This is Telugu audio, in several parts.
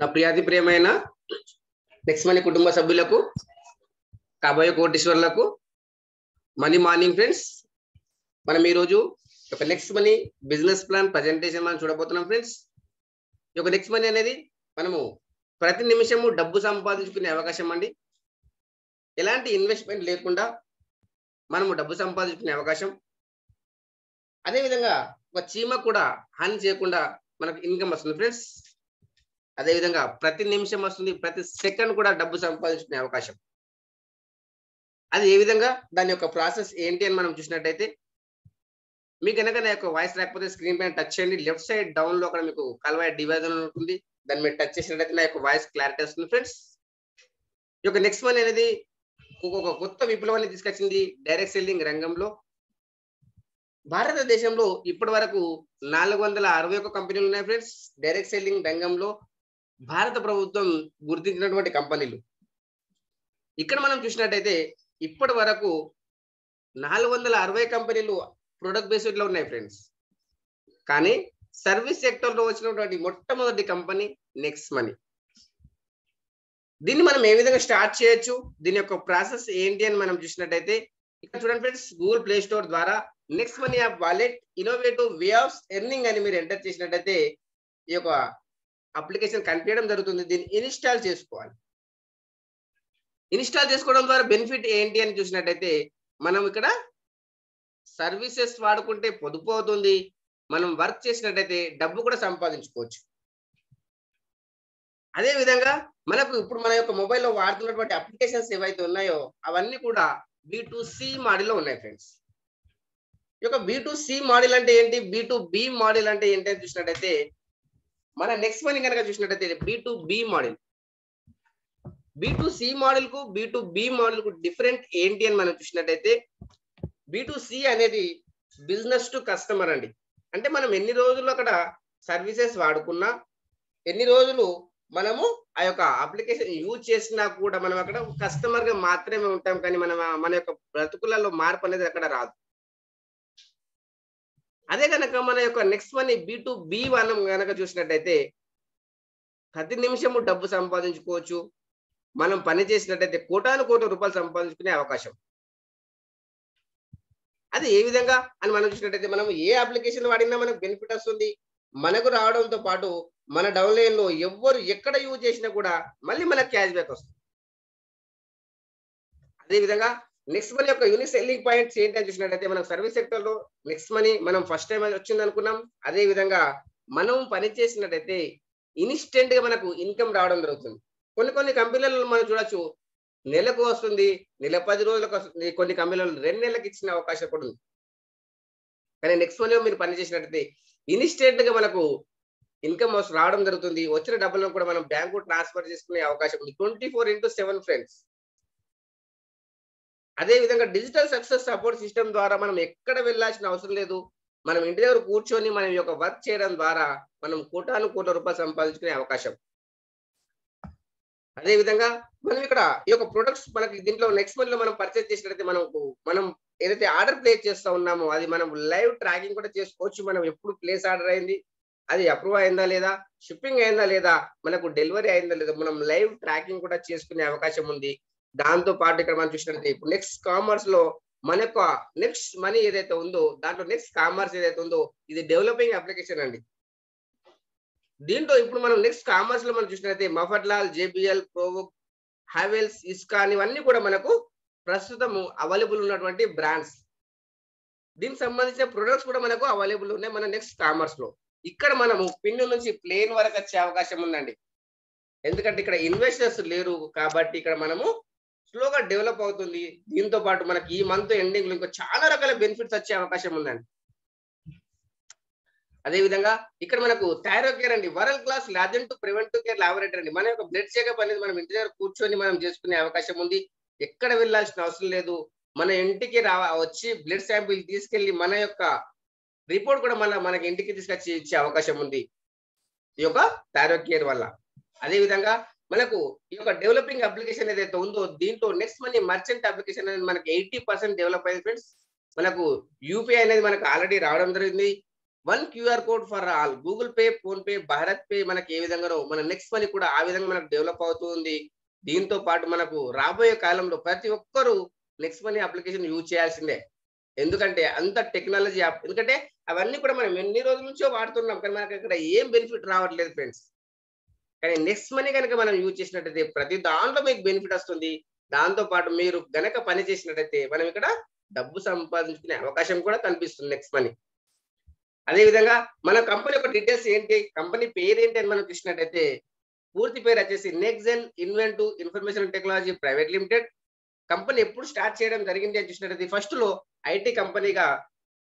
నా ప్రియాతి ప్రియమైన నెక్స్ట్ మనీ కుటుంబ సభ్యులకు కాబోయే కోటీశ్వర్లకు మనీ మార్నింగ్ ఫ్రెండ్స్ మనం ఈరోజు ఒక Next Money business plan presentation మనం చూడబోతున్నాం ఫ్రెండ్స్ ఈ యొక్క నెక్స్ట్ మనీ అనేది మనము ప్రతి నిమిషము డబ్బు సంపాదించుకునే అవకాశం అండి. ఎలాంటి ఇన్వెస్ట్మెంట్ లేకుండా మనము డబ్బు సంపాదించుకునే అవకాశం. అదేవిధంగా ఒక చీమ కూడా హాని చేయకుండా మనకు ఇన్కమ్ వస్తుంది ఫ్రెండ్స్ అదేవిధంగా ప్రతి నిమిషం వస్తుంది ప్రతి సెకండ్ కూడా డబ్బు సంపాదించుకునే అవకాశం. అది ఏ విధంగా? దాని యొక్క ప్రాసెస్ ఏంటి అని మనం చూసినట్టయితే మీకు కనుక నా యొక్క వాయిస్ లేకపోతే స్క్రీన్ పైన టచ్ చేయండి. లెఫ్ట్ సైడ్ డౌన్లో అక్కడ మీకు కలవాయి డివైజర్ ఉంటుంది. దాన్ని మీరు టచ్ చేసినట్టయితే నా యొక్క వాయిస్ క్లారిటీ వస్తుంది ఫ్రెండ్స్. ఈ యొక్క నెక్స్ట్ వన్ అనేది ఒక కొత్త విప్లవాన్ని తీసుకొచ్చింది డైరెక్ట్ సెల్లింగ్ రంగంలో. భారతదేశంలో ఇప్పటి వరకు నాలుగు వందల అరవై ఒక్క కంపెనీలు ఉన్నాయి ఫ్రెండ్స్. డైరెక్ట్ సెల్లింగ్ రంగంలో భారత ప్రభుత్వం గుర్తించినటువంటి కంపెనీలు. ఇక్కడ మనం చూసినట్టయితే ఇప్పటి వరకు నాలుగు వందల అరవై కంపెనీలు ప్రొడక్ట్ బేస్డ్లో ఉన్నాయి ఫ్రెండ్స్ కానీ సర్వీస్ సెక్టర్లో వచ్చినటువంటి మొట్టమొదటి కంపెనీ నెక్స్ట్ మనీ దీన్ని మనం ఏ విధంగా స్టార్ట్ చేయొచ్చు? దీని యొక్క ప్రాసెస్ ఏంటి అని మనం చూసినట్టయితే ఇక్కడ చూడండి ఫ్రెండ్స్ గూగుల్ ప్లే స్టోర్ ద్వారా Next Money app wallet innovative way of earning అని మీరు ఎంటర్ చేసినట్టయితే ఈ యొక్క అప్లికేషన్ కనిపించడం జరుగుతుంది. దీన్ని ఇన్స్టాల్ చేసుకోవాలి. ఇన్స్టాల్ చేసుకోవడం ద్వారా బెనిఫిట్ ఏంటి అని చూసినట్టయితే మనం ఇక్కడ సర్వీసెస్ వాడుకుంటే పొదుపు అవుతుంది. మనం వర్క్ చేసినట్టయితే డబ్బు కూడా సంపాదించుకోవచ్చు. అదే విధంగా మనకు ఇప్పుడు మన యొక్క మొబైల్లో వాడుతున్నటువంటి అప్లికేషన్స్ ఏవైతే ఉన్నాయో అవన్నీ కూడా బి టు సి మోడల్లో ఉన్నాయి ఫ్రెండ్స్. ఈ యొక్క బి టు సి మోడల్ అంటే ఏంటి? బి టు బి మోడల్ అంటే ఏంటి అని చూసినట్టయితే మన నెక్స్ట్ మనీ కనుక చూసినట్టయితే B to B model B to C మోడల్కు B to B మోడల్కు డిఫరెంట్ ఏంటి అని మనం చూసినట్టయితే బి టు సి అనేది బిజినెస్ టు కస్టమర్ అండి. అంటే మనం ఎన్ని రోజులు అక్కడ సర్వీసెస్ వాడుకున్నా ఎన్ని రోజులు మనము ఆ యొక్క అప్లికేషన్ యూజ్ చేసినా కూడా మనం అక్కడ కస్టమర్గా మాత్రమే ఉంటాం కానీ మనం మన యొక్క బ్రతుకులలో మార్పు అనేది అక్కడ రాదు. అదే కనుక మన యొక్క Next Money B to B one కనుక చూసినట్టయితే ప్రతి నిమిషము డబ్బు సంపాదించుకోవచ్చు. మనం పని చేసినట్టయితే కోటాను కోటి రూపాయలు సంపాదించుకునే అవకాశం. అది ఏ విధంగా అని మనం చూసినట్టయితే మనం ఏ అప్లికేషన్ వాడినా మనకు బెనిఫిట్ వస్తుంది. మనకు రావడంతో పాటు మన డౌన్లైన్లో ఎవ్వరు ఎక్కడ యూజ్ చేసినా కూడా మళ్ళీ మనకు క్యాష్ బ్యాక్ వస్తుంది. అదే విధంగా నెక్స్ట్ మనీ యొక్క యూనిక్ సెల్లింగ్ పాయింట్స్ ఏంటి అని చూసినట్టయితే మనం సర్వీస్ సెక్టర్లో నెక్స్ట్ మనీ మనం ఫస్ట్ టైం వచ్చింది అనుకున్నాం. అదే విధంగా మనం పని చేసినట్టయితే ఇన్స్టెంట్గా మనకు ఇన్కమ్ రావడం జరుగుతుంది. కొన్ని కొన్ని కంపెనీలలో మనం చూడొచ్చు. నెలకు వస్తుంది నెల పది రోజులకు వస్తుంది. కొన్ని కంపెనీలు రెండు నెలలకు ఇచ్చిన అవకాశం కూడా ఉంది. కానీ నెక్స్ట్ మనీ మీరు పని చేసినట్టయితే ఇన్స్టెంట్గా మనకు ఇన్కమ్ రావడం జరుగుతుంది. వచ్చిన డబ్బులను కూడా మనం బ్యాంకు ట్రాన్స్ఫర్ చేసుకునే అవకాశం ఉంది. Twenty four into seven friends అదే విధంగా డిజిటల్ సక్సెస్ సపోర్ట్ సిస్టమ్ ద్వారా మనం ఎక్కడ వెళ్ళాల్సిన అవసరం లేదు. మనం ఇంటి దగ్గర కూర్చొని మనం యొక్క వర్క్ చేయడం ద్వారా మనం కోటాను కోట్ల రూపాయలు సంపాదించుకునే అవకాశం. అదేవిధంగా మనం ఇక్కడ ఈ యొక్క ప్రొడక్ట్స్ మనకి దీంట్లో నెక్స్ట్ మంత్లో మనం పర్చేస్ చేసినట్లయితే మనకు మనం ఏదైతే ఆర్డర్ ప్లేస్ చేస్తూ ఉన్నామో అది మనం లైవ్ ట్రాకింగ్ కూడా చేసుకోవచ్చు. మనం ఎప్పుడు ప్లేస్ ఆర్డర్ అయింది అది అప్రూవ్ అయిందా లేదా షిప్పింగ్ అయిందా లేదా మనకు డెలివరీ అయిందా లేదా మనం లైవ్ ట్రాకింగ్ కూడా చేసుకునే అవకాశం ఉంది. దాంతో పాటు ఇక్కడ మనం చూసినట్లయితే ఇప్పుడు నెక్స్ట్ కామర్స్లో మన యొక్క నెక్స్ట్ మనీ ఏదైతే ఉందో దాంట్లో నెక్స్ట్ కామర్స్ ఏదైతే ఉందో ఇది డెవలపింగ్ అప్లికేషన్ అండి. దీంట్లో ఇప్పుడు మనం నెక్స్ట్ కామర్స్లో మనం చూసినట్లయితే Mafatlal JBL Provogue Havells ISKCON ఇవన్నీ కూడా మనకు ప్రస్తుతం అవైలబుల్ ఉన్నటువంటి బ్రాండ్స్ దీనికి సంబంధించిన ప్రొడక్ట్స్ కూడా మనకు అవైలబుల్ ఉన్నాయి మన నెక్స్ట్ కామర్స్లో. ఇక్కడ మనము పిన్ నుంచి ప్లేన్ వరకు వచ్చే అవకాశం ఉందండి. ఎందుకంటే ఇక్కడ ఇన్వెస్టర్స్ లేరు కాబట్టి ఇక్కడ మనము స్లోగా డెవలప్ అవుతుంది. దీంతో పాటు మనకి ఈ మంత్ ఎండింగ్లో ఇంకా చాలా రకాల బెనిఫిట్స్ వచ్చే అవకాశం ఉందండి. అదే విధంగా ఇక్కడ మనకు థైరో కేర్ అండి. World class largest preventive care laboratory అండి. మన యొక్క బ్లడ్ చెకప్ అనేది మనం ఇంటి దగ్గర కూర్చొని మనం చేసుకునే అవకాశం ఉంది. ఎక్కడ వెళ్ళాల్సిన అవసరం లేదు. మన ఇంటికి రా వచ్చి బ్లడ్ శాంపిల్ తీసుకెళ్ళి మన యొక్క రిపోర్ట్ కూడా మన మనకి ఇంటికి తీసుకొచ్చి ఇచ్చే అవకాశం ఉంది. ఈ యొక్క థైరో కేర్ వల్ల. అదే విధంగా మనకు ఈ యొక్క డెవలపింగ్ అప్లికేషన్ ఏదైతే ఉందో దీంతో నెక్స్ట్ మనీ మర్చెంట్ అప్లికేషన్ అనేది మనకి ఎయిటీ పర్సెంట్ డెవలప్ అయింది ఫ్రెండ్స్ మనకు యూపీఐ అనేది మనకు ఆల్రెడీ రావడం జరిగింది. One QR code for all Google Pay PhonePe BharatPe మనకి ఏ విధంగానో మన నెక్స్ట్ మనీ కూడా ఆ విధంగా మనకు డెవలప్ అవుతుంది దీంతో పాటు మనకు రాబోయే కాలంలో ప్రతి ఒక్కరూ నెక్స్ట్ మనీ అప్లికేషన్ యూజ్ చేయాల్సిందే. ఎందుకంటే అంత టెక్నాలజీ ఎందుకంటే అవన్నీ కూడా మనం ఎన్ని రోజుల నుంచో వాడుతున్నాం కానీ మనకి ఇక్కడ ఏం బెనిఫిట్ రావట్లేదు ఫ్రెండ్స్ కానీ నెక్స్ట్ మనీ కనుక మనం యూజ్ చేసినట్టయితే ప్రతి దాంట్లో మీకు బెనిఫిట్ వస్తుంది. దాంతో పాటు మీరు గనక పని చేసినట్టయితే మనం ఇక్కడ డబ్బు సంపాదించుకునే అవకాశం కూడా కనిపిస్తుంది నెక్స్ట్ మనీ అదే విధంగా మన కంపెనీ యొక్క డీటెయిల్స్ ఏంటి? కంపెనీ పేరు ఏంటి అని మనం చూసినట్టయితే పూర్తి పేరు వచ్చేసి NexGen invent information technology private limited company ఎప్పుడు స్టార్ట్ చేయడం జరిగింది అని చూసినట్టయితే ఫస్ట్లో ఐటీ కంపెనీగా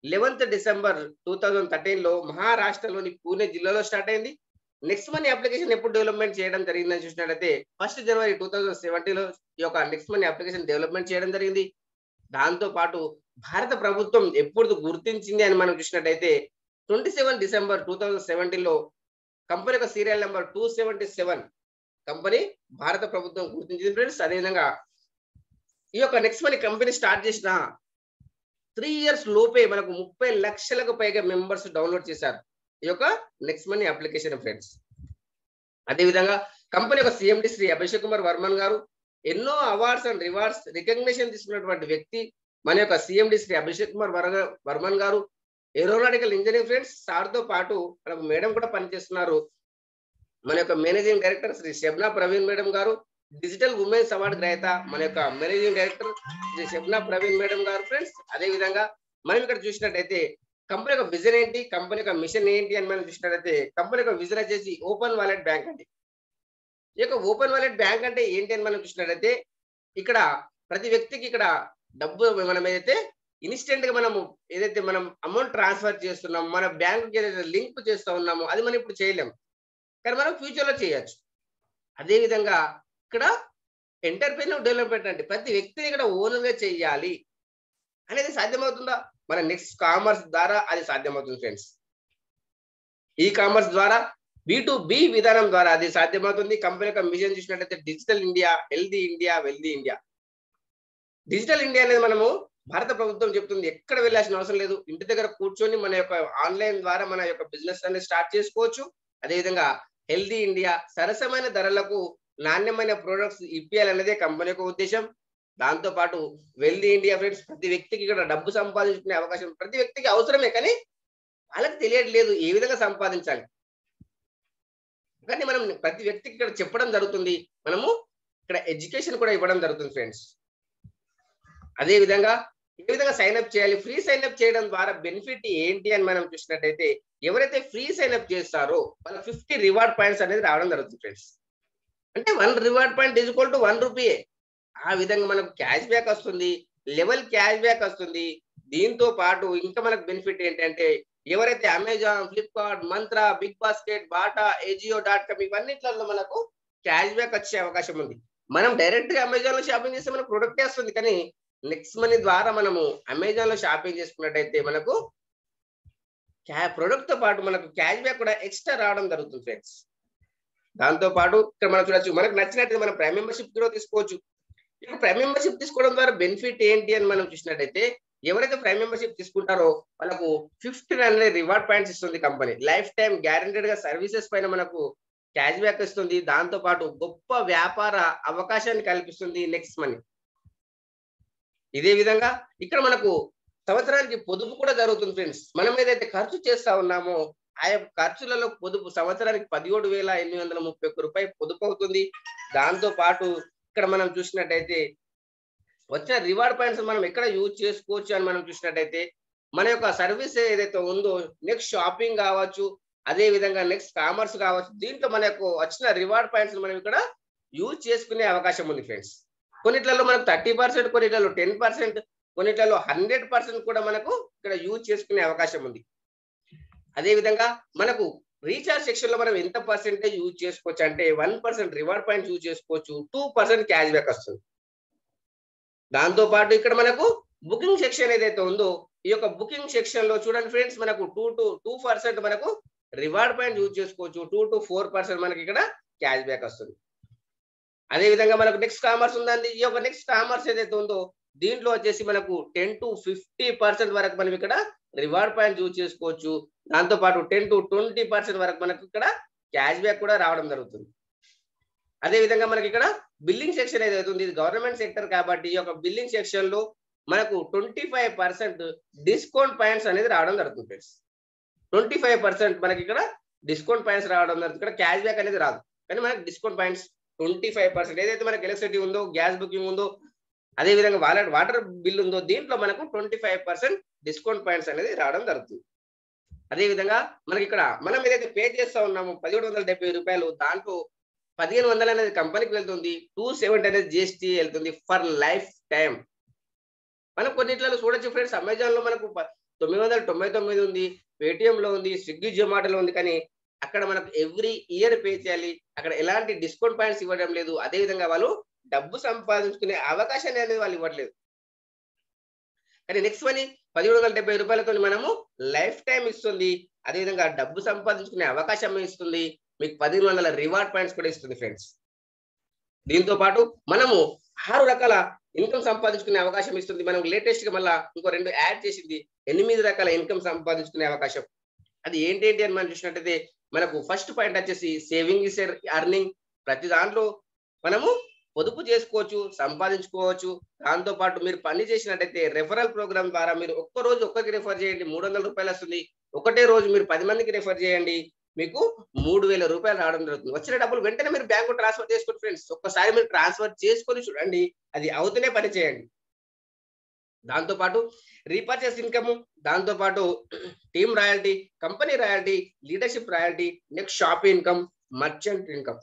లెవెన్త్ డిసెంబర్ టూ థౌజండ్ థర్టీన్లో మహారాష్ట్రలోని పూణే జిల్లాలో స్టార్ట్ అయింది. నెక్స్ట్ మనీ అప్లికేషన్ ఎప్పుడు డెవలప్మెంట్ చేయడం జరిగిందని చూసినట్టయితే ఫస్ట్ జనవరి టూ థౌజండ్ సెవెంటీలో లో ఈ యొక్క నెక్స్ట్ మనీ అప్లికేషన్ డెవలప్మెంట్ చేయడం జరిగింది. దాంతో పాటు భారత ప్రభుత్వం ఎప్పుడు గుర్తించింది అని మనం చూసినట్టయితే twenty seven December two thousand సెవెంటీన్లో కంపెనీ యొక్క serial number two seventy seven company భారత ప్రభుత్వం గుర్తించింది ఫ్రెండ్స్. అదేవిధంగా ఈ యొక్క నెక్స్ట్ మనీ కంపెనీ స్టార్ట్ చేసిన త్రీ ఇయర్స్ లోపే మనకు ముప్పై లక్షలకు పైగా మెంబర్స్ డౌన్లోడ్ చేశారు. ఈ యొక్క నెక్స్ట్ మనీ అప్లికేషన్ ఫ్రెండ్స్ అదేవిధంగా కంపెనీ యొక్క సిఎండి శ్రీ అభిషేక్ కుమార్ వర్మన్ గారు ఎన్నో అవార్డ్స్ అండ్ రివార్డ్స్ రికగ్నిషన్ తీసుకున్నటువంటి వ్యక్తి మన యొక్క సిఎండి శ్రీ అభిషేక్ కుమార్ వర్మన్ గారు. ఏరోనాటికల్ ఇంజనీరింగ్ ఫ్రెండ్స్ సార్తో పాటు మనకు మేడం కూడా పనిచేస్తున్నారు. మన యొక్క managing director Shri Shabna Praveen madam గారు. డిజిటల్ ఉమెన్స్ అవార్డు గ్రహీత మన యొక్క managing director Shri Shabna Praveen madam గారు ఫ్రెండ్స్ అదే విధంగా మనం ఇక్కడ చూసినట్టయితే కంపెనీ యొక్క విజన్ ఏంటి? కంపెనీ యొక్క మిషన్ ఏంటి అని మనం చూసినట్టయితే కంపెనీ యొక్క విజన్ వచ్చేసి ఓపెన్ వాలెట్ బ్యాంక్ అండి. ఈ యొక్క ఓపెన్ వాలెట్ బ్యాంక్ అంటే ఏంటి అని మనం చూసినట్టయితే ఇక్కడ ప్రతి వ్యక్తికి ఇక్కడ డబ్బు మనం ఏదైతే ఇన్స్టెంట్గా మనము ఏదైతే మనం అమౌంట్ ట్రాన్స్ఫర్ చేస్తున్నాం మన బ్యాంకుకి ఏదైతే లింక్ చేస్తూ ఉన్నామో అది మనం ఇప్పుడు చేయలేము. కానీ మనం ఫ్యూచర్లో చేయొచ్చు. అదే విధంగా ఇక్కడ ఎంటర్ప్రైనర్ డెవలప్మెంట్ అంటే ప్రతి వ్యక్తిని ఇక్కడ ఓనర్గా చేయాలి. అనేది సాధ్యమవుతుందా? మన నెక్స్ట్ కామర్స్ ద్వారా అది సాధ్యమవుతుంది ఫ్రెండ్స్ ఈ కామర్స్ ద్వారా బి టు బి విధానం ద్వారా అది సాధ్యమవుతుంది. కంపెనీ యొక్క మిషన్ చూసినట్లయితే Digital India healthy India wealthy India Digital India అనేది మనము భారత ప్రభుత్వం చెప్తుంది. ఎక్కడ వెళ్ళాల్సిన అవసరం లేదు. ఇంటి దగ్గర కూర్చొని మన యొక్క ఆన్లైన్ ద్వారా మన యొక్క బిజినెస్ అనేది స్టార్ట్ చేసుకోవచ్చు. అదేవిధంగా హెల్దీ ఇండియా సరసమైన ధరలకు నాణ్యమైన ప్రొడక్ట్స్ ఇప్పియాలనేదే కంపెనీ యొక్క ఉద్దేశం. దాంతో పాటు వెల్దీ ఇండియా ఫ్రెండ్స్ ప్రతి వ్యక్తికి ఇక్కడ డబ్బు సంపాదించుకునే అవకాశం ప్రతి వ్యక్తికి అవసరమే కానీ వాళ్ళకి తెలియట్లేదు ఏ విధంగా సంపాదించాలి. కానీ మనం ప్రతి వ్యక్తికి ఇక్కడ చెప్పడం జరుగుతుంది. మనము ఇక్కడ ఎడ్యుకేషన్ కూడా ఇవ్వడం జరుగుతుంది ఫ్రెండ్స్ అదే విధంగా ఏ విధంగా సైన్ అప్ చేయాలి? ఫ్రీ సైన్ అప్ చేయడం ద్వారా బెనిఫిట్ ఏంటి అని మనం చూసినట్టయితే ఎవరైతే ఫ్రీ సైన్ అప్ చేస్తారో వాళ్ళ ఫిఫ్టీ రివార్డ్ పాయింట్స్ అనేది రావడం జరుగుతుంది ఫ్రెండ్స్ అంటే one reward point is equal to one రూపీయే ఆ విధంగా మనకు క్యాష్ బ్యాక్ వస్తుంది లెవెల్ క్యాష్ బ్యాక్ వస్తుంది. దీంతో పాటు ఇంకా మనకు బెనిఫిట్ ఏంటంటే ఎవరైతే Amazon Flipkart Myntra BigBasket Bata AJIO dot com ఇవన్నిట్లలో మనకు క్యాష్ బ్యాక్ వచ్చే అవకాశం ఉంది. మనం డైరెక్ట్గా అమెజాన్లో షాపింగ్ చేస్తే మనకు ప్రొడక్ట్ వస్తుంది కానీ నెక్స్ట్ మనీ ద్వారా మనము అమెజాన్లో షాపింగ్ చేసుకున్నట్టయితే మనకు ప్రొడక్ట్తో పాటు మనకు క్యాష్ బ్యాక్ కూడా ఎక్స్ట్రా రావడం జరుగుతుంది ఫ్రెండ్స్ దాంతో పాటు ఇక్కడ మనం చూడొచ్చు మనకు నచ్చినట్టు మనం ప్రైమ్ మెంబర్షిప్ కూడా తీసుకోవచ్చు. ఇప్పుడు ప్రైమ్ మెంబర్షిప్ తీసుకోవడం ద్వారా బెనిఫిట్ ఏంటి అని మనం చూసినట్టయితే ఎవరైతే ప్రైమ్ మెంబర్షిప్ తీసుకుంటారో వాళ్ళకు ఫిఫ్టీన్ హండ్రెడ్ రివార్డ్ పాయింట్స్ ఇస్తుంది కంపెనీ లైఫ్ టైం గ్యారంటెడ్గా సర్వీసెస్ పైన మనకు క్యాష్ బ్యాక్ ఇస్తుంది. దాంతో పాటు గొప్ప వ్యాపార అవకాశాన్ని కల్పిస్తుంది నెక్స్ట్ మనీ ఇదే విధంగా ఇక్కడ మనకు సంవత్సరానికి పొదుపు కూడా జరుగుతుంది ఫ్రెండ్స్ మనం ఏదైతే ఖర్చు చేస్తా ఉన్నామో ఆ యొక్క ఖర్చులలో పొదుపు సంవత్సరానికి పదిహేడు వేల ఎనిమిది వందల ముప్పై ఒక్క రూపాయలు పొదుపు అవుతుంది. దాంతో పాటు ఇక్కడ మనం చూసినట్టయితే వచ్చిన రివార్డ్ పాయింట్స్ మనం ఎక్కడ యూజ్ చేసుకోవచ్చు అని మనం చూసినట్టయితే మన యొక్క సర్వీస్ ఏదైతే ఉందో నెక్స్ట్ షాపింగ్ కావచ్చు అదే విధంగా నెక్స్ట్ కామర్స్ కావచ్చు దీంట్లో మన వచ్చిన రివార్డ్ పాయింట్స్ మనం ఇక్కడ యూజ్ చేసుకునే అవకాశం ఉంది ఫ్రెండ్స్ కొన్నిట్లలో మనకు థర్టీ పర్సెంట్ కొన్నిట్లలో టెన్ పర్సెంట్ కొన్నిట్లలో హండ్రెడ్ పర్సెంట్ కూడా మనకు ఇక్కడ యూజ్ చేసుకునే అవకాశం ఉంది. అదే విధంగా మనకు రీఛార్జ్ సెక్షన్లో మనం ఎంత పర్సెంటేజ్ యూజ్ చేసుకోవచ్చు అంటే one percent reward point use చేసుకోవచ్చు టూ పర్సెంట్ క్యాష్ బ్యాక్ వస్తుంది. దాంతో పాటు ఇక్కడ మనకు బుకింగ్ సెక్షన్ ఏదైతే ఉందో ఈ యొక్క బుకింగ్ సెక్షన్లో చూడండి ఫ్రెండ్స్ మనకు టూ టు టూ పర్సెంట్ మనకు రివార్డ్ పాయింట్ యూజ్ చేసుకోవచ్చు టూ టు ఫోర్ పర్సెంట్ మనకి ఇక్కడ క్యాష్ బ్యాక్ వస్తుంది. అదే విధంగా మనకు నెక్స్ట్ కామర్స్ ఉందండి ఈ యొక్క నెక్స్ట్ కామర్స్ ఏదైతే ఉందో దీంట్లో వచ్చేసి మనకు టెన్ టు ఫిఫ్టీ పర్సెంట్ వరకు మనం ఇక్కడ రివార్డ్ పాయింట్ చూస్ చేసుకోవచ్చు. దాంతో పాటు టెన్ టు ట్వంటీ పర్సెంట్ వరకు మనకు ఇక్కడ క్యాష్ బ్యాక్ కూడా రావడం జరుగుతుంది. అదే విధంగా మనకి ఇక్కడ బిల్లింగ్ సెక్షన్ ఏదైతే ఉంది ఇది గవర్నమెంట్ సెక్టర్ కాబట్టి ఈ యొక్క బిల్లింగ్ సెక్షన్లో మనకు twenty five percent discount points అనేది రావడం జరుగుతుంది ఫ్రెండ్స్ ట్వంటీ ఫైవ్ పర్సెంట్ మనకి ఇక్కడ డిస్కౌంట్ పాయింట్స్ రావడం జరుగుతుంది. ఇక్కడ క్యాష్ బ్యాక్ అనేది రాదు. కానీ మనకి discount points twenty five percent ఏదైతే మనకి ఎలక్ట్రిసిటీ ఉందో గ్యాస్ బుకింగ్ ఉందో అదే విధంగా వాలెట్ వాటర్ బిల్ ఉందో దీంట్లో మనకు twenty five percent discount points అనేది రావడం జరుగుతుంది. అదే విధంగా మనకి ఇక్కడ మనం ఏదైతే పే చేస్తా ఉన్నామో పదిహేడు వందల డెబ్బై రూపాయలు దాంట్లో పదిహేను వందలు అనేది కంపెనీకి వెళ్తుంది టూ సెవెంటీ అనేది జిఎస్టీ వెళ్తుంది ఫర్ లైఫ్ టైం మనం కొన్నిట్లలో చూడొచ్చు ఫ్రెండ్స్ అమెజాన్లో మనకు తొమ్మిది వందల తొంభై తొమ్మిది ఉంది పేటిఎం లో ఉంది స్విగ్గీ జొమాటోలో ఉంది కానీ అక్కడ మనకు ఎవ్రీ ఇయర్ పే చేయాలి అక్కడ ఎలాంటి డిస్కౌంట్ పాయింట్స్ ఇవ్వడం లేదు. అదే విధంగా వాళ్ళు డబ్బు సంపాదించుకునే అవకాశాన్ని అనేది వాళ్ళు ఇవ్వట్లేదు. కానీ నెక్స్ట్ మనీ పదిహేడు వందల డెబ్బై రూపాయలతో మనము లైఫ్ టైం ఇస్తుంది. అదేవిధంగా డబ్బు సంపాదించుకునే అవకాశం ఇస్తుంది. మీకు పదిహేను వందల రివార్డ్ పాయింట్స్ కూడా ఇస్తుంది ఫ్రెండ్స్. దీంతో పాటు మనము ఆరు రకాల ఇన్కమ్ సంపాదించుకునే అవకాశం ఇస్తుంది. మనం లేటెస్ట్గా మళ్ళా ఇంకో రెండు యాడ్ చేసింది. ఎనిమిది రకాల ఇన్కమ్ సంపాదించుకునే అవకాశం. అది ఏంటి అని మనం చూసినట్టయితే మనకు ఫస్ట్ పాయింట్ వచ్చేసి సేవింగ్ ఇస్ ఎర్నింగ్. ప్రతి దాంట్లో మనము పొదుపు చేసుకోవచ్చు సంపాదించుకోవచ్చు. దాంతో పాటు మీరు పని చేసినట్టయితే రెఫరల్ ప్రోగ్రామ్ ద్వారా మీరు ఒక్క రోజు ఒక్కరికి రెఫర్ చేయండి. మూడు వందల రూపాయలు వస్తుంది. ఒకటే రోజు మీరు పది మందికి రెఫర్ చేయండి. మీకు మూడు వేల రూపాయలు రావడం జరుగుతుంది. వచ్చిన డబ్బులు వెంటనే మీరు బ్యాంకు ట్రాన్స్ఫర్ చేసుకోండి ఫ్రెండ్స్ ఒక్కసారి మీరు ట్రాన్స్ఫర్ చేసుకొని చూడండి. అది అవుతూనే పని చేయండి. దాంతో పాటు రీపర్చేస్ ఇన్కమ్ దాంతో పాటు team royalty company royalty leadership royalty Next Shop income merchant income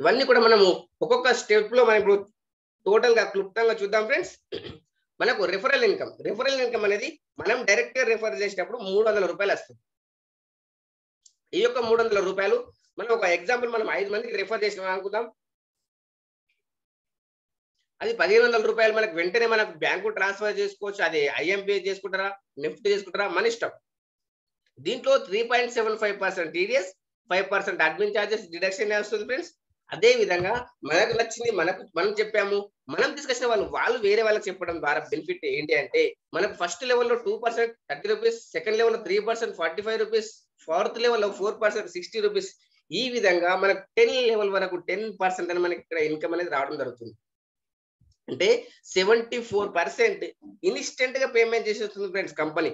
ఇవన్నీ కూడా మనము ఒక్కొక్క స్టెప్లో మనం ఇప్పుడు టోటల్గా క్లుప్తంగా చూద్దాం ఫ్రెండ్స్ మనకు రిఫరల్ ఇన్కమ్ రిఫరల్ ఇన్కమ్ అనేది మనం డైరెక్ట్ రిఫర్ చేసినప్పుడు మూడు వందల రూపాయలు వస్తుంది. ఈ యొక్క మూడు వందల రూపాయలు మనం ఒక ఎగ్జాంపుల్ మనం ఐదు మందికి రిఫర్ చేసినాం అనుకుందాం. అది పదిహేను వందల రూపాయలు మనకు వెంటనే మనకు బ్యాంకు ట్రాన్స్ఫర్ చేసుకోవచ్చు. అది ఐఎంపీ చేసుకుంటారా నిఫ్ట్ చేసుకుంటారా మన ఇష్టం. దీంట్లో three point seven five percent TDS five percent admin charges deduction వస్తుంది ఫ్రెండ్స్ అదే విధంగా మనకు నచ్చింది మనకు మనం చెప్పాము మనం తీసుకొచ్చిన వాళ్ళు వాళ్ళు వేరే వాళ్ళకి చెప్పడం ద్వారా బెనిఫిట్ ఏంటి అంటే మనకు ఫస్ట్ లెవెల్లో two percent thirty rupees second లెవెల్లో three percent forty five rupees fourth లెవెల్లో ఫోర్ పర్సెంట్ సిక్స్టీ రూపీస్ ఈ విధంగా మనకు టెన్ లెవెల్ వరకు టెన్ పర్సెంట్ అని మనకి ఇక్కడ ఇన్కమ్ అనేది రావడం జరుగుతుంది. అంటే సెవెంటీ ఫోర్ పర్సెంట్ ఇన్స్టెంట్గా పేమెంట్ చేసేస్తుంది ఫ్రెండ్స్ కంపెనీ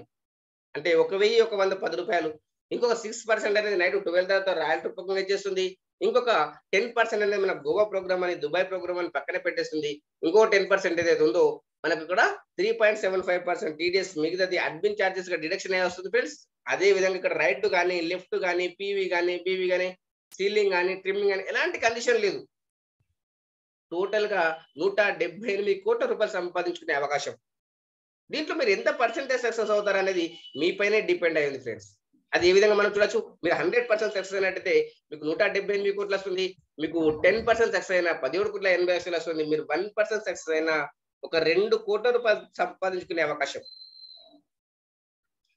అంటే ఒక వెయ్యి ఒక వంద పది రూపాయలు. ఇంకొక సిక్స్ పర్సెంట్ అనేది నైట్ ట్వెల్వ్ తర్వాత రాయల్ రూపంగా చేస్తుంది. ఇంకొక టెన్ పర్సెంట్ అనేది మన గోవా ప్రోగ్రామ్ అని దుబాయ్ ప్రోగ్రామ్ అని పక్కన పెట్టేస్తుంది ఇంకో టెన్ పర్సెంట్ ఏదైతే ఉందో మనకు ఇక్కడ three point seven five percent TDS మిగతాది అడ్మిన్ చార్జెస్గా డిడక్షన్ అయ్యి వస్తుంది ఫ్రెండ్స్ అదే విధంగా ఇక్కడ రైట్ కానీ లెఫ్ట్ కానీ పీవీ కానీ పీవీ కానీ సీలింగ్ కానీ ట్రిమ్మింగ్ కానీ ఎలాంటి కండిషన్ లేదు. టోటల్గా నూట డెబ్బై ఎనిమిది కోట్ల రూపాయలు సంపాదించుకునే అవకాశం. దీంట్లో మీరు ఎంత పర్సెంటేజ్ సక్సెస్ అవుతారు అనేది మీపైనే డిపెండ్ అయ్యింది ఫ్రెండ్స్ అది ఏ విధంగా మనం చూడొచ్చు? మీరు హండ్రెడ్ పర్సెంట్ సక్సెస్ అయినట్టయితే మీకు నూట డెబ్బై ఎనిమిది కోట్లు వస్తుంది మీకు టెన్ పర్సెంట్ సక్సెస్ అయినా పదిహేడు కోట్ల ఎనభై లక్షలు వస్తుంది మీరు వన్ పర్సెంట్ సక్సెస్ అయినా ఒక రెండు కోట్ల రూపాయలు సంపాదించుకునే అవకాశం.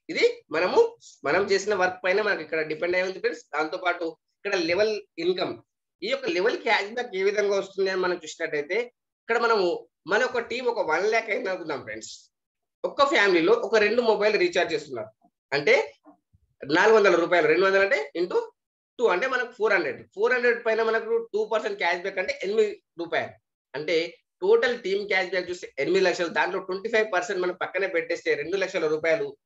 ఇది మనము మనం చేసిన వర్క్ పైన మనకి ఇక్కడ డిపెండ్ అయి ఉంది ఫ్రెండ్స్ దాంతో పాటు ఇక్కడ లెవెల్ ఇన్కమ్ ఈ యొక్క లెవెల్ క్యాష్ బ్యాక్ ఏ విధంగా వస్తుంది అని మనం చూసినట్టయితే ఇక్కడ మనము మన ఒక టీం ఒక వన్ ల్యాక్ అయిన అనుకుందాం ఫ్రెండ్స్ ఒక్క ఫ్యామిలీలో ఒక రెండు మొబైల్ రీఛార్జ్ చేస్తున్నారు. అంటే నాలుగు వందల రూపాయలు. రెండు వందలు అంటే ఇంటూ టూ అంటే మనకు ఫోర్ హండ్రెడ్. ఫోర్ హండ్రెడ్ పైన మనకు టూ పర్సెంట్ క్యాష్ బ్యాక్ అంటే ఎనిమిది రూపాయలు. అంటే టోటల్ టీమ్ క్యాష్ బ్యాక్ చూస్తే ఎనిమిది లక్షలు. దాంట్లో ట్వంటీ ఫైవ్ పర్సెంట్ మనం పక్కనే పెట్టేస్తే రెండు లక్షల రూపాయలు.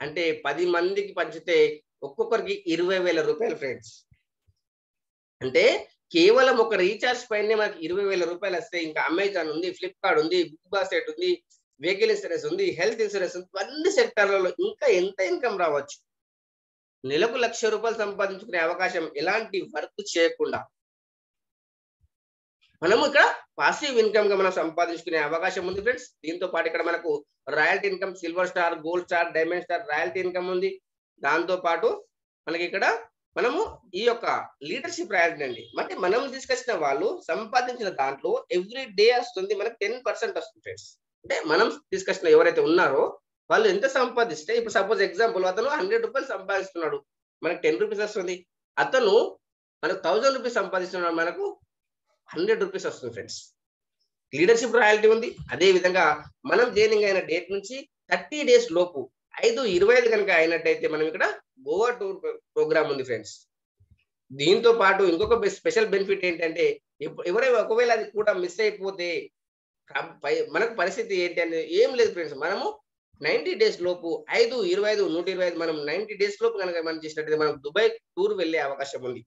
అంటే పది మందికి పంచితే ఒక్కొక్కరికి ఇరవై వేల రూపాయలు ఫ్రెండ్స్. అంటే కేవలం ఒక రీఛార్జ్ పైనే మనకి ఇరవై వేల రూపాయలు వస్తే ఇంకా అమెజాన్ ఉంది ఫ్లిప్కార్ట్ ఉంది బిగ్ బాస్కెట్ ఉంది వెహికల్ ఇన్సూరెన్స్ ఉంది హెల్త్ ఇన్సూరెన్స్ ఉంది. అన్ని సెక్టార్లలో ఇంకా ఎంత ఇన్కమ్ రావచ్చు? నెలకు లక్ష రూపాయలు సంపాదించుకునే అవకాశం ఎలాంటి వర్క్ చేయకుండా మనము ఇక్కడ పాసివ్ ఇన్కమ్గా మనం సంపాదించుకునే అవకాశం ఉంది ఫ్రెండ్స్ దీంతో పాటు ఇక్కడ మనకు royalty income silver star gold star diamond star royalty income ఉంది. దాంతో పాటు మనకి ఇక్కడ మనము ఈ యొక్క లీడర్షిప్ రాయల్టీ అండి. అంటే మనం తీసుకొచ్చిన వాళ్ళు సంపాదించిన దాంట్లో ఎవ్రీ డే వస్తుంది మనకు టెన్ పర్సెంట్ వస్తుంది ఫ్రెండ్స్ అంటే మనం తీసుకొచ్చిన ఎవరైతే ఉన్నారో వాళ్ళు ఎంత సంపాదిస్తే ఇప్పుడు సపోజ్ ఎగ్జాంపుల్ అతను హండ్రెడ్ రూపాయలు సంపాదిస్తున్నాడు. మనకు టెన్ రూపీస్ వస్తుంది. అతను మనకు థౌజండ్ రూపీస్ సంపాదిస్తున్నాడు మనకు హండ్రెడ్ రూపీస్ వస్తుంది ఫ్రెండ్స్ లీడర్షిప్ రాయాలిటీ ఉంది. అదే విధంగా మనం జైనింగ్ అయిన డేట్ నుంచి థర్టీ డేస్ లోపు ఐదు ఇరవై ఐదు కనుక అయినట్టయితే మనం ఇక్కడ గోవా టూర్ ప్రోగ్రామ్ ఉంది ఫ్రెండ్స్ దీంతో పాటు ఇంకొక స్పెషల్ బెనిఫిట్ ఏంటంటే ఎవరైనా ఒకవేళ అది కూడా మిస్ అయిపోతే మనకు పరిస్థితి ఏంటి అనేది ఏం లేదు ఫ్రెండ్స్ మనము నైన్టీ డేస్ లోపు ఐదు ఇరవై ఐదు నూట ఇరవై ఐదు మనం నైన్టీ డేస్ లోపు కనుక మనం చేసినట్టయితే మనం దుబాయ్ టూర్ వెళ్ళే అవకాశం ఉంది.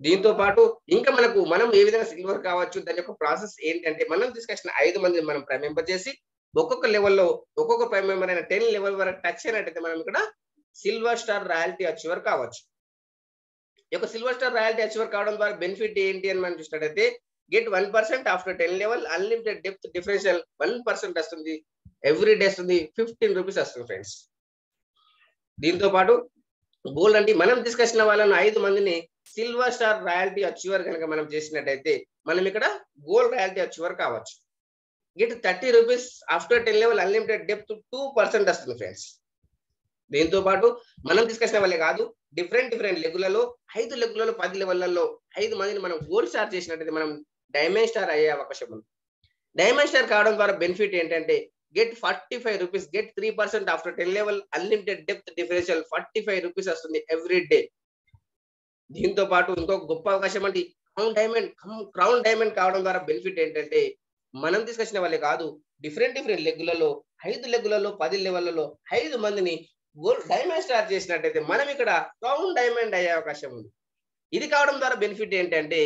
దీంతో పాటు ఇంకా మనకు మనం ఏ విధంగా సిల్వర్ కావచ్చు దాని యొక్క ప్రాసెస్ ఏంటంటే మనం తీసుకొచ్చిన ఐదు మంది మనం ప్రైమ్ మెంబర్ చేసి ఒక్కొక్క లెవెల్లో ఒక్కొక్క ప్రైమ్ మెంబర్ అయిన టెన్ లెవెల్ వరకు టచ్ అయినట్టయితే మనం ఇక్కడ సిల్వర్ స్టార్ రాయల్టీ అచీవర్ కావచ్చు. ఈ యొక్క సిల్వర్ స్టార్ రాయల్టీ అచీవర్ కావడం ద్వారా బెనిఫిట్ ఏంటి అని మనం చూసినట్టయితే get one percent after ten level unlimited depth differential one percent వస్తుంది. ఎవ్రీ డే వస్తుంది ఫిఫ్టీన్ రూపీస్ వస్తుంది ఫ్రెండ్స్ దీంతో పాటు గోల్డ్ అంటే మనం తీసుకొచ్చిన వాళ్ళని ఐదు మందిని సిల్వర్ స్టార్ రాయల్టీ అచీవర్ కనుక మనం చేసినట్టయితే మనం ఇక్కడ గోల్డ్ రాయల్టీ అచీవర్ కావచ్చు. Get thirty rupees after ten level unlimited depth two percent వస్తుంది ఫ్రెండ్స్ దీంతో పాటు మనం తీసుకొచ్చిన వాళ్ళే కాదు డిఫరెంట్ డిఫరెంట్ లెగులలో ఐదు లెగులలో పది లెవెల్లలో ఐదు మందిని మనం గోల్డ్ స్టార్ చేసినట్టయితే మనం డైమండ్ స్టార్ అయ్యే అవకాశం ఉంది. డైమండ్ స్టార్ కావడం ద్వారా బెనిఫిట్ ఏంటంటే get forty five rupees get three percent after ten level unlimited depth differential forty five rupees వస్తుంది ఎవ్రీ డే దీంతో పాటు ఇంకో గొప్ప అవకాశం అంటే క్రౌన్ డైమండ్ క్రౌన్ డైమండ్ కావడం ద్వారా బెనిఫిట్ ఏంటంటే మనం తీసుకొచ్చిన వాళ్ళే కాదు డిఫరెంట్ డిఫరెంట్ లెగ్గులలో ఐదు లెగ్గులలో పది లెవెల్లలో ఐదు మందిని గోల్డ్ డైమండ్ స్టార్ చేసినట్టయితే మనం ఇక్కడ క్రౌన్ డైమండ్ అయ్యే అవకాశం ఉంది. ఇది కావడం ద్వారా బెనిఫిట్ ఏంటంటే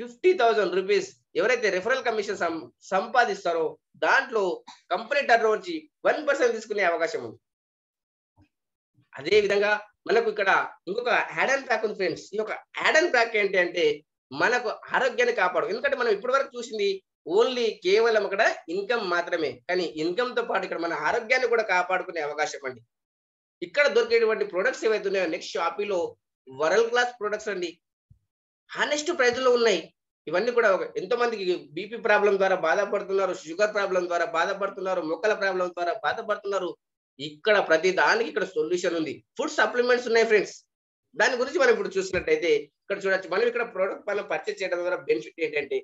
ఫిఫ్టీ థౌసండ్ రూపీస్ ఎవరైతే రెఫరల్ కమిషన్ సంపాదిస్తారో దాంట్లో కంపెనీ టర్న్ నుంచి వన్ పర్సెంట్ తీసుకునే అవకాశం ఉంది. అదే విధంగా మనకు ఇక్కడ ఇంకొక యాడ్ అండ్ ప్యాక్ ఉంది ఫ్రెండ్స్ ఈ యొక్క యాడ్ అండ్ ప్యాక్ ఏంటి అంటే మనకు ఆరోగ్యాన్ని కాపాడు. ఎందుకంటే మనం ఇప్పటి వరకు చూసింది ఓన్లీ కేవలం అక్కడ ఇన్కమ్ మాత్రమే. కానీ ఇన్కమ్తో పాటు ఇక్కడ మన ఆరోగ్యాన్ని కూడా కాపాడుకునే అవకాశం అండి. ఇక్కడ దొరికేటువంటి ప్రొడక్ట్స్ ఏవైతే ఉన్నాయో నెక్స్ట్ షాపీలో వరల్డ్ క్లాస్ ప్రొడక్ట్స్ అండి. హానెస్ట్ ప్రైజ్లో ఉన్నాయి. ఇవన్నీ కూడా ఎంతో మందికి బీపీ ప్రాబ్లం ద్వారా బాధపడుతున్నారు షుగర్ ప్రాబ్లం ద్వారా బాధపడుతున్నారు మొక్కల ప్రాబ్లం ద్వారా బాధపడుతున్నారు. ఇక్కడ ప్రతి దానికి ఇక్కడ సొల్యూషన్ ఉంది. ఫుడ్ సప్లిమెంట్స్ ఉన్నాయి ఫ్రెండ్స్ దాని గురించి మనం ఇప్పుడు చూసినట్టయితే ఇక్కడ చూడొచ్చు. మనం ఇక్కడ ప్రోడక్ట్ మనం పర్చేస్ చేయడం ద్వారా బెనిఫిట్ ఏంటంటే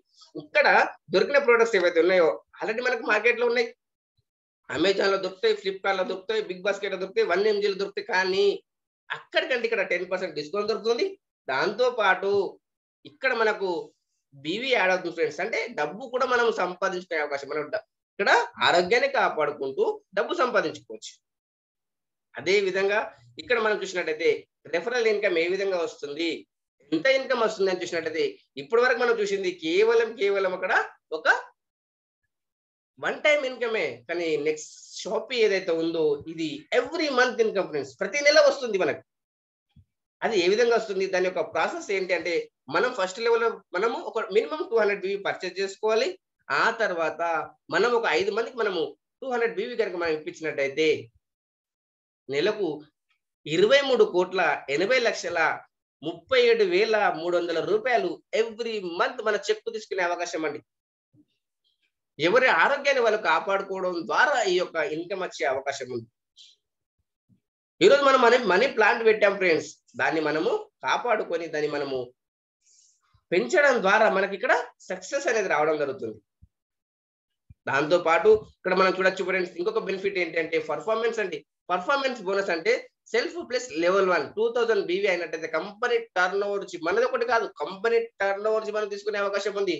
ఇక్కడ దొరికిన ప్రోడక్ట్స్ ఏవైతే ఉన్నాయో ఆల్రెడీ మనకు మార్కెట్లో ఉన్నాయి. అమెజాన్లో దొరుకుతాయి ఫ్లిప్కార్ట్లో దొరుకుతాయి బిగ్ బాస్కెట్లో దొరుకుతాయి వన్ ఎంజీలు దొరుకుతాయి. కానీ అక్కడికంటే ఇక్కడ టెన్ పర్సెంట్ డిస్కౌంట్ దొరుకుతుంది. దాంతో పాటు ఇక్కడ మనకు బీవీ యాడ్ అవుతుంది ఫ్రెండ్స్ అంటే డబ్బు కూడా మనం సంపాదించుకునే అవకాశం. మనం ఇక్కడ ఆరోగ్యాన్ని కాపాడుకుంటూ డబ్బు సంపాదించుకోవచ్చు. అదే విధంగా ఇక్కడ మనం చూసినట్టయితే రెఫరల్ ఇన్కమ్ ఏ విధంగా వస్తుంది? ఎంత ఇన్కమ్ వస్తుంది అని చూసినట్టయితే ఇప్పటి వరకు మనం చూసింది కేవలం కేవలం అక్కడ ఒక వన్ టైం ఇన్కమే కానీ నెక్స్ట్ షాప్ ఏదైతే ఉందో ఇది ఎవ్రీ మంత్ ఇన్కమ్ ఫ్రెండ్స్ ప్రతి నెల వస్తుంది మనకు. అది ఏ విధంగా వస్తుంది? దాని యొక్క ప్రాసెస్ ఏంటి అంటే మనం ఫస్ట్ లెవెల్ మనము ఒక minimum two hundred BV purchase చేసుకోవాలి. ఆ తర్వాత మనం ఒక ఐదు మందికి మనము టూ హండ్రెడ్ బీవీ కనుక మనం ఇప్పించినట్టయితే నెలకు ఇరవై మూడు కోట్ల ఎనభై లక్షల ముప్పై ఏడు వేల మూడు వందల రూపాయలు ఎవ్రీ మంత్ మన చెక్కు తీసుకునే అవకాశం అండి. ఎవరి ఆరోగ్యాన్ని వాళ్ళు కాపాడుకోవడం ద్వారా ఈ యొక్క ఇన్కమ్ వచ్చే అవకాశం ఉంది. ఈరోజు మనం మనీ మనీ ప్లాంట్ పెట్టాం ఫ్రెండ్స్ దాన్ని మనము కాపాడుకొని దాన్ని మనము పెంచడం ద్వారా మనకి ఇక్కడ సక్సెస్ అనేది రావడం జరుగుతుంది. దాంతో పాటు ఇక్కడ మనం చూడొచ్చు ఫ్రెండ్స్ ఇంకొక బెనిఫిట్ ఏంటంటే పర్ఫార్మెన్స్ అండి. పర్ఫార్మెన్స్ బోనస్ అంటే self plus level one two thousand BV అయినట్టయితే కంపెనీ టర్న్ ఓవర్ మనది ఒకటి కాదు కంపెనీ టర్న్ ఓవర్ మనం తీసుకునే అవకాశం ఉంది.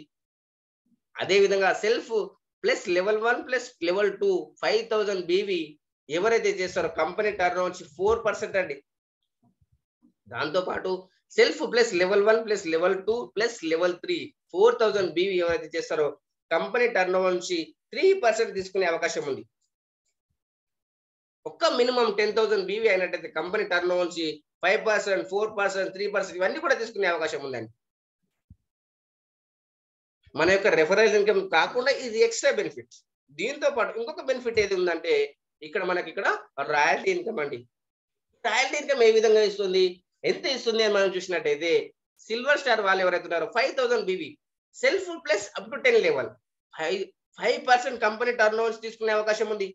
అదే విధంగా self plus level one plus level two five thousand BV ఎవరైతే చేస్తారో company turn over four percent అండి. దాంతో పాటు self plus level one plus level two plus level three. Four thousand BV ఎవరైతే చేస్తారో కంపెనీ టర్న్ ఓవర్ నుంచి త్రీ పర్సెంట్ తీసుకునే అవకాశం ఉంది. ఒక్క మినిమం టెన్ థౌసండ్ బీవీ అయినట్టయితే కంపెనీ టర్న్ ఓవర్ నుంచి five percent four percent three percent ఇవన్నీ కూడా తీసుకునే అవకాశం ఉందండి. మన యొక్క రెఫరల్ ఇన్కమ్ కాకుండా ఇది ఎక్స్ట్రా బెనిఫిట్ దీంతో పాటు ఇంకొక బెనిఫిట్ ఏది ఉందంటే ఇక్కడ మనకి ఇక్కడ రాయల్టీ ఇన్కమ్ అండి. రాయల్టీ ఇన్కమ్ ఏ విధంగా ఇస్తుంది? ఎంత ఇస్తుంది అని మనం చూసినట్టయితే సిల్వర్ స్టార్ వాళ్ళు ఎవరైతే ఉన్నారో five thousand BV self plus up to ten level five five percent company turn overs తీసుకునే అవకాశం ఉంది.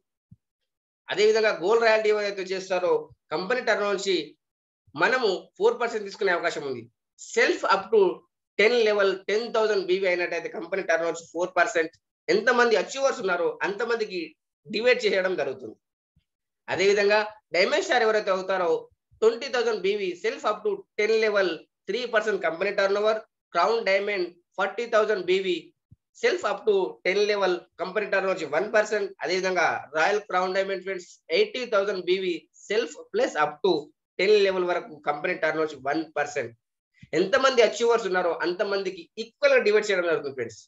అదేవిధంగా గోల్డ్ రాయల్టీ ఏవైతే చేస్తారో కంపెనీ టర్న్ నుంచి మనము ఫోర్ పర్సెంట్ తీసుకునే అవకాశం ఉంది. Self up to ten level ten thousand BV అయినట్టయితే company turn overs four percent ఎంతమంది అచీవర్స్ ఉన్నారో అంతమందికి డివైడ్ చేయడం జరుగుతుంది. అదేవిధంగా డైమండ్ స్టార్ ఎవరైతే అవుతారో twenty thousand BV self up to ten level three percent company turn over crown diamond forty thousand BV self up to ten level company turn వచ్చి వన్ పర్సెంట్. అదేవిధంగా royal crown diamond friends eighty thousand BV self plus up to ten level వరకు కంపెనీ టర్న్ వచ్చి వన్ పర్సెంట్. ఎంతమంది అచీవర్స్ ఉన్నారో అంతమందికి ఈక్వల్గా డివైడ్ చేయడం జరుగుతుంది ఫ్రెండ్స్.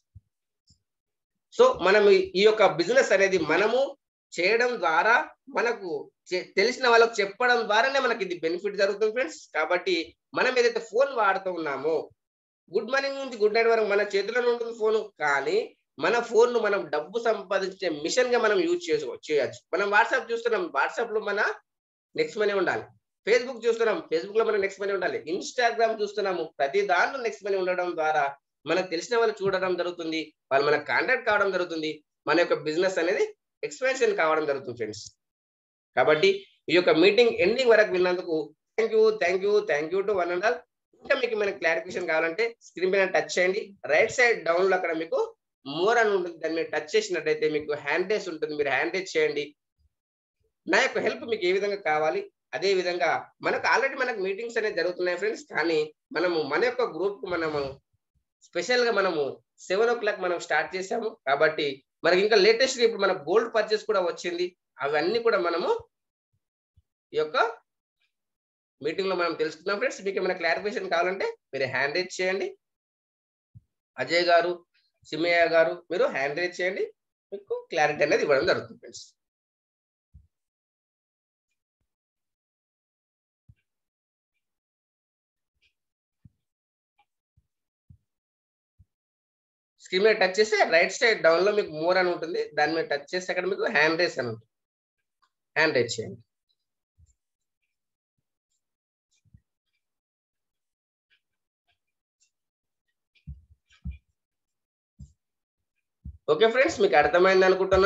సో మనం ఈ యొక్క బిజినెస్ అనేది మనము చేయడం ద్వారా మనకు తెలిసిన వాళ్ళకు చెప్పడం ద్వారానే మనకి ఇది బెనిఫిట్ జరుగుతుంది ఫ్రెండ్స్ కాబట్టి మనం ఏదైతే ఫోన్ వాడుతూ ఉన్నామో గుడ్ మార్నింగ్ నుంచి గుడ్ నైట్ వరకు మన చేతిలోనే ఉంటుంది ఫోన్ కానీ మన ఫోన్ను మనం డబ్బు సంపాదించే మిషన్గా మనం యూజ్ చేసుకో చేయొచ్చు. మనం వాట్సాప్ చూస్తున్నాం వాట్సాప్లో మన నెక్స్ట్ మనీ ఉండాలి. ఫేస్బుక్ చూస్తున్నాం ఫేస్బుక్లో మన నెక్స్ట్ మనీ ఉండాలి. ఇన్స్టాగ్రామ్ చూస్తున్నాము ప్రతి దాంట్లో నెక్స్ట్ మనీ ఉండడం ద్వారా మనకు తెలిసిన వాళ్ళు చూడడం జరుగుతుంది. వాళ్ళు మనకు కాంటాక్ట్ కావడం జరుగుతుంది. మన యొక్క బిజినెస్ అనేది ఎక్స్పాన్షన్ కావడం జరుగుతుంది ఫ్రెండ్స్. కాబట్టి ఈ యొక్క మీటింగ్ ఎండింగ్ వరకు విన్నందుకు thank you thank you thank you to one and all ఇంకా మీకు మన క్లారిఫికేషన్ కావాలంటే స్క్రీన్ పైన టచ్ చేయండి. రైట్ సైడ్ డౌన్లో అక్కడ మీకు మోర్ అని ఉంటుంది. దాన్ని మీరు టచ్ చేసినట్టయితే మీకు హ్యాండ్ రేస్ ఉంటుంది. మీరు హ్యాండ్ రేస్ చేయండి. నా యొక్క హెల్ప్ మీకు ఏ విధంగా కావాలి? అదే విధంగా మనకు ఆల్రెడీ మనకు మీటింగ్స్ అనేవి జరుగుతున్నాయి ఫ్రెండ్స్. కానీ మనము మన యొక్క గ్రూప్కు మనము స్పెషల్గా మనము సెవెన్ ఓ క్లాక్ మనం స్టార్ట్ చేసాము కాబట్టి మనకి ఇంకా లేటెస్ట్ ఇప్పుడు మన గోల్డ్ పర్చేస్ కూడా వచ్చింది. అవన్నీ కూడా మనము ఈ యొక్క మీటింగ్లో మనం తెలుసుకుందాం ఫ్రెండ్స్. మీకు ఏమైనా క్లారిఫికేషన్ కావాలంటే మీరు హ్యాండ్ రేజ్ చేయండి. అజయ్ గారు సిమయ్య గారు మీరు హ్యాండ్ రేజ్ చేయండి. మీకు క్లారిటీ అనేది ఇవ్వడం జరుగుతుంది ఫ్రెండ్స్. స్క్రీన్ మీద టచ్ చేస్తే రైట్ సైడ్ డౌన్లో మీకు మోర్ అని ఉంటుంది. దాని మీద టచ్ చేస్తే అక్కడ మీకు హ్యాండ్ రేస్ అని ఉంటుంది. హ్యాండ్ రేస్ చేయండి. ఓకే ఫ్రెండ్స్ మీకు అర్థమైంది అనుకుంటున్నాను